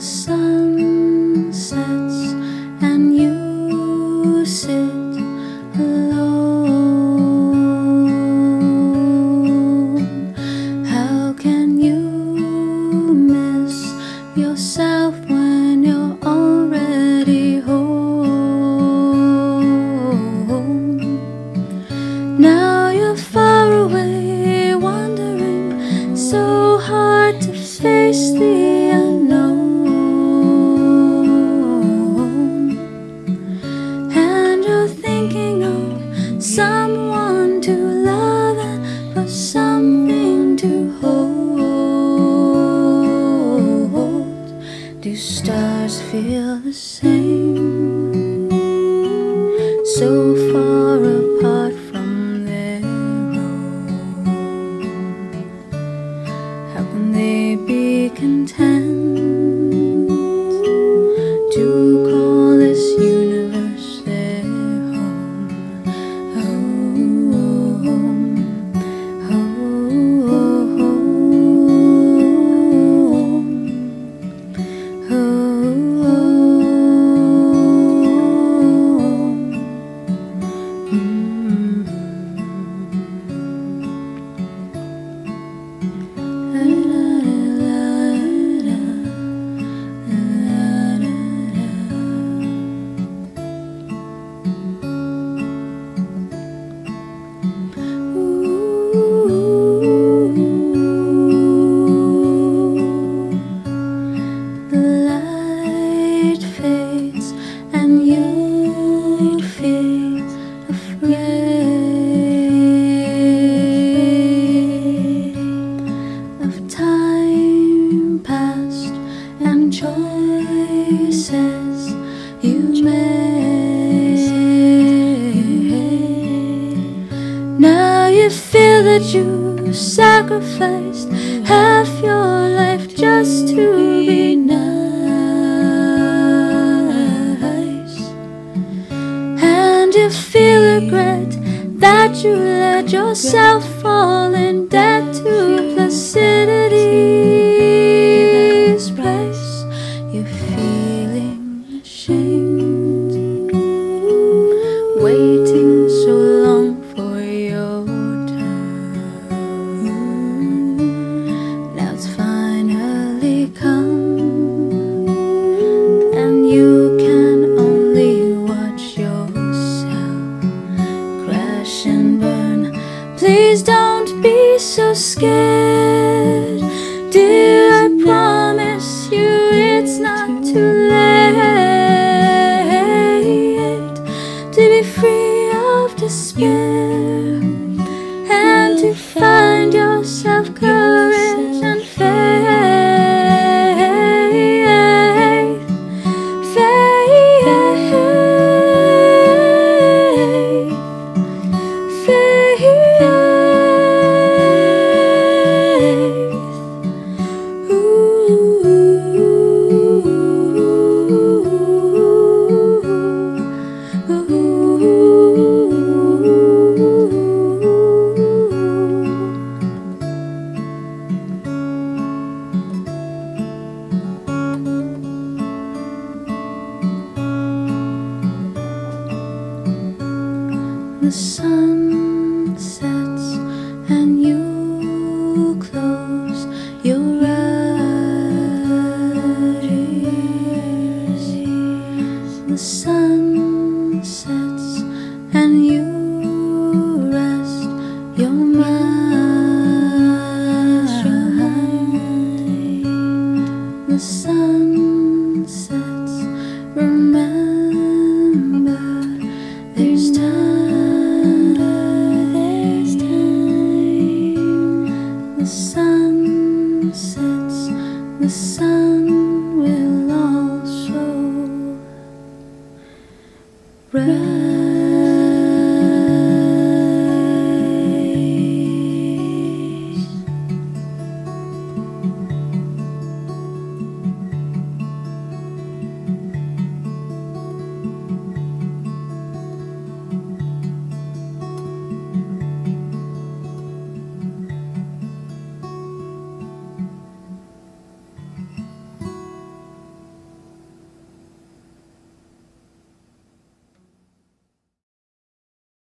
sun sets. do stars feel the same? So you sacrificed half your life just to be nice. And if you feel regret that you let yourself fall in debt to Don't be so scared, dear. I promise you it's not too late to be free of despair and to find yourself. the sun. Run.